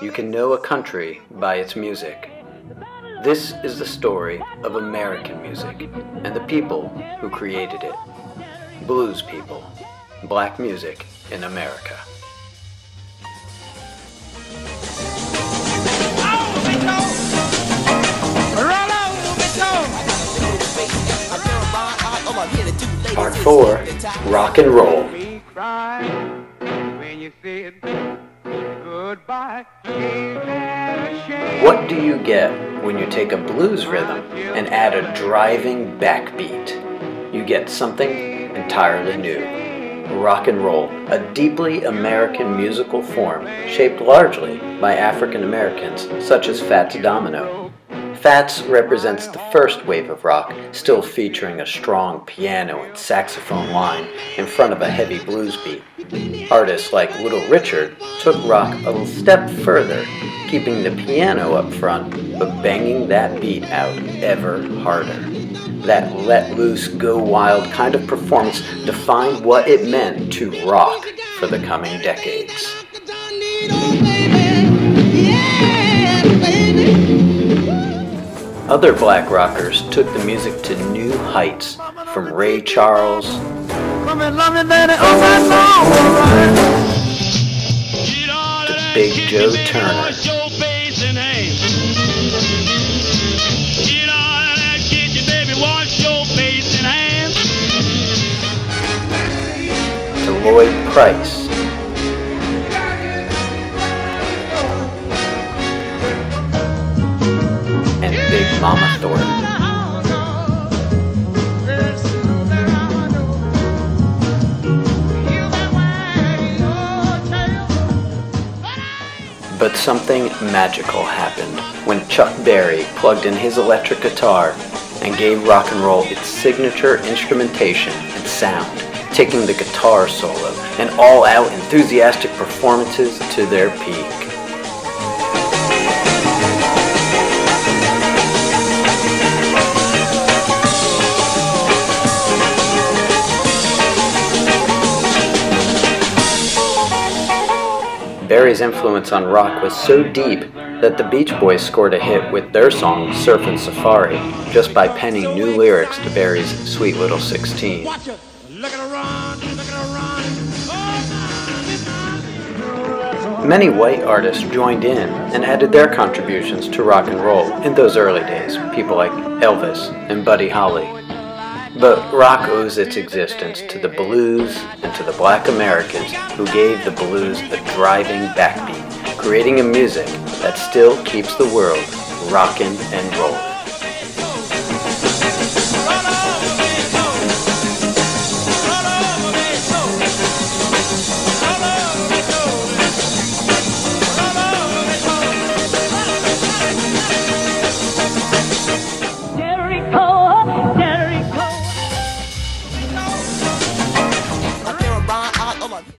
you can know a country by its music. This is the story of American music and the people who created it. Blues people, black music in America. Part 4 Rock and Roll. What do you get when you take a blues rhythm and add a driving backbeat? You get something entirely new. Rock and roll, a deeply American musical form shaped largely by African Americans such as Fats Domino. Fats represents the first wave of rock, still featuring a strong piano and saxophone line in front of a heavy blues beat. Artists like Little Richard took rock a step further, keeping the piano up front but banging that beat out ever harder. That let loose, go wild kind of performance defined what it meant to rock for the coming decades. Other black rockers took the music to new heights, from Ray Charles to Big Joe Turner. To Lloyd Price. Mama Thornton. But something magical happened when Chuck Berry plugged in his electric guitar and gave rock and roll its signature instrumentation and sound, taking the guitar solo and all-out enthusiastic performances to their peak. Berry's influence on rock was so deep that the Beach Boys scored a hit with their song Surfin' Safari just by penning new lyrics to Berry's Sweet Little 16. Many white artists joined in and added their contributions to rock and roll in those early days, people like Elvis and Buddy Holly. But rock owes its existence to the blues and to the black Americans who gave the blues a driving backbeat, creating a music that still keeps the world rockin' and rollin'.